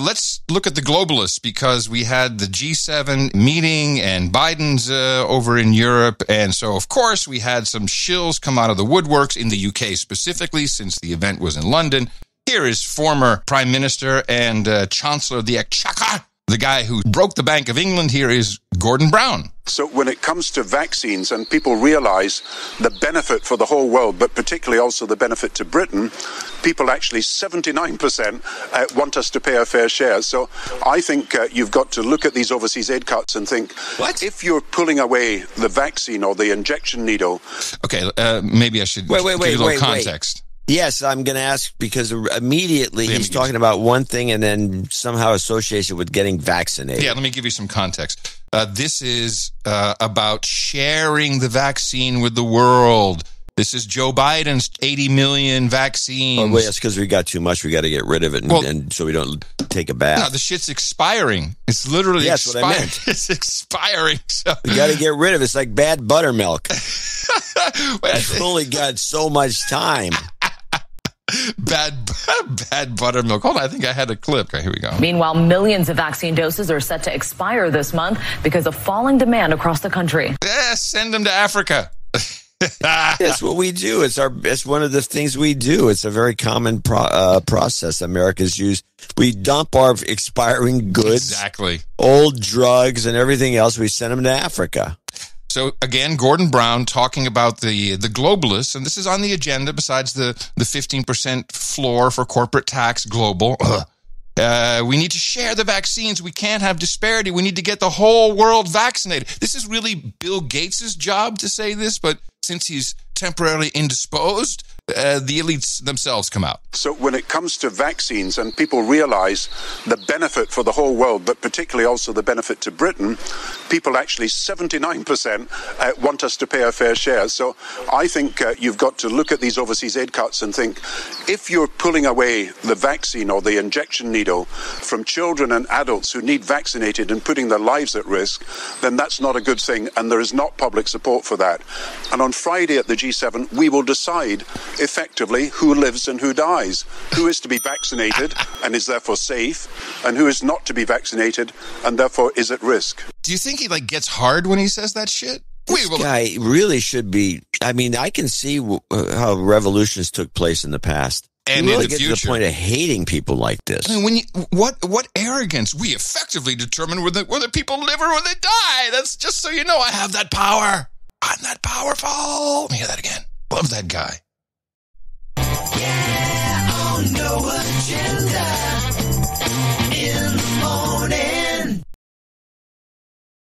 Let's look at the globalists because we had the G7 meeting and Biden's uh, over in Europe. And so, of course, we had some shills come out of the woodworks in the UK specifically, since the event was in London. Here is former Prime Minister and uh, Chancellor of the Exchequer, the guy who broke the Bank of England. Here is Gordon Brown. So, when it comes to vaccines and people realize the benefit for the whole world, but particularly also the benefit to Britain, people actually 79% uh, want us to pay a fair share. So, I think uh, you've got to look at these overseas aid cuts and think What? if you're pulling away the vaccine or the injection needle, Okay, uh, maybe I should Wait, wait, give wait, you a little wait, wait. Yes, I'm going to ask because immediately he's talking about one thing and then somehow associates it with getting vaccinated. Yeah, let me give you some context. Uh, this is uh, about sharing the vaccine with the world. This is Joe Biden's 80 million vaccines. Oh, wait, that's because we got too much. We got to get rid of it, and, Well- and so we don't take a bath. no, the shit's expiring. It's literally Yes, what I expiring. meant. It's expiring. So, we got to get rid of it. It's like bad buttermilk. We've only got so much time. Bad, bad buttermilk. Hold on, I think I had a clip. Okay, here we go. Meanwhile, millions of vaccine doses are set to expire this month because of falling demand across the country. Yeah, send them to Africa. That's what we do. It's our. It's one of the things we do. It's a very common pro, uh, process America's used. We dump our expiring goods, exactly. old drugs, and everything else. We send them to Africa. So again, Gordon Brown talking about the the globalists, and this is on the agenda. Besides the the fifteen percent floor for corporate tax, global. Uh, we need to share the vaccines. We can't have disparity. We need to get the whole world vaccinated. This is really Bill Gates's job to say this, but since he's temporarily indisposed, uh, the elites themselves come out. So when it comes to vaccines and people realize the benefit for the whole world, but particularly also the benefit to Britain, people actually 79% uh, want us to pay a fair share. So I think uh, you've got to look at these overseas aid cuts and think if you're pulling away the vaccine or the injection needle from children and adults who need vaccinated and putting their lives at risk, then that's not a good thing and there is not public support for that. And on Friday at the G7, we will decide effectively who lives and who dies, who is to be vaccinated and is therefore safe, and who is not to be vaccinated and therefore is at risk. Do you think he like gets hard when he says that shit? Wait, This well, guy really should be. I mean, I can see w- uh, how revolutions took place in the past. And you in really the get to the point of hating people like this. I mean, when you, what what arrogance? We effectively determine whether whether people live or whether they die. That's just so you know. I have that power. I'm that powerful. Let me hear that again. Love that guy. No agenda.